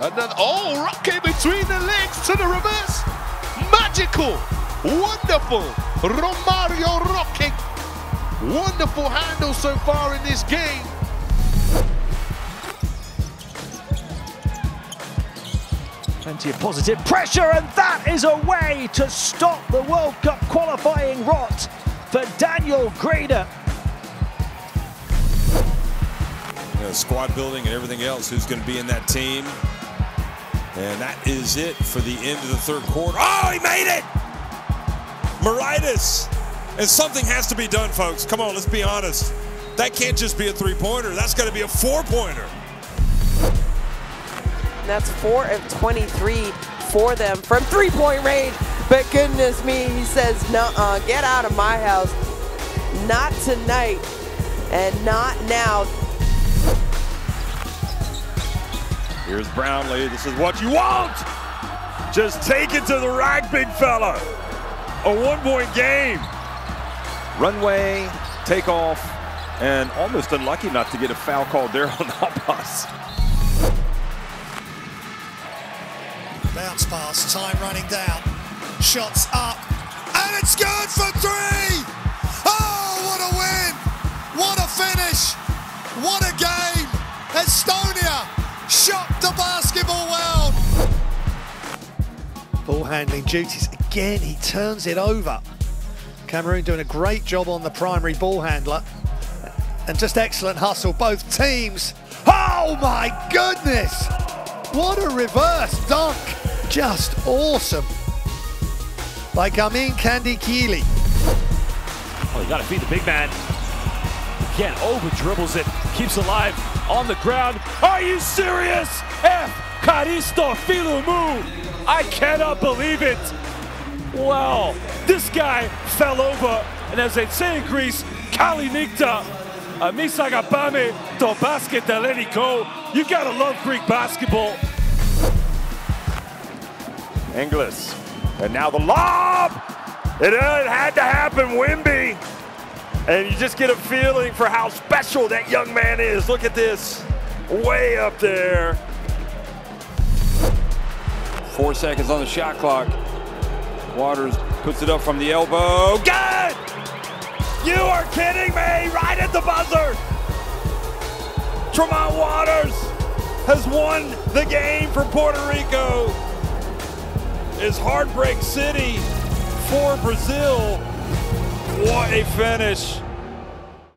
And then, oh, Roque between the legs to the reverse. Magical. Wonderful. Romario Roque. Wonderful handle so far in this game. Plenty of positive pressure, and that is a way to stop the World Cup qualifying rot for Daniel Grieder. You know, squad building and everything else, who's going to be in that team. And that is it for the end of the third quarter. Oh, he made it! Moritas. And something has to be done, folks. Come on, let's be honest. That can't just be a three-pointer. That's got to be a four-pointer. That's 4 of 23 for them from three-point range. But goodness me, he says, "No, get out of my house. Not tonight and not now." Here's Brownlee. This is what you want. Just take it to the rack, big fella. A one-point game. Runway, takeoff, and almost unlucky not to get a foul called there on Abbas. Bounce pass, time running down. Shots up, and it's good for three! Oh, what a win! What a finish! What a game! Estonia shocked the basketball world! Ball handling duties. Again, he turns it over. Cameroon doing a great job on the primary ball handler. And just excellent hustle, both teams. Oh my goodness! What a reverse dunk! Just awesome. By Gamin Kandikili. Oh, you got to beat the big man. Again, over dribbles it, keeps alive on the ground. Are you serious? F. Caristo Filumu. I cannot believe it. Wow, this guy fell over, and as they say in Greece, Kalinikta, Amisagabame, to basket go. You gotta love Greek basketball. Inglis. And now the lob! It, uh, it had to happen, Wemby. And you just get a feeling for how special that young man is. Look at this. Way up there. Four seconds on the shot clock. Waters puts it up from the elbow. Good! You are kidding me! Right at the buzzer! Tremont Waters has won the game for Puerto Rico is Heartbreak City for Brazil. What a finish.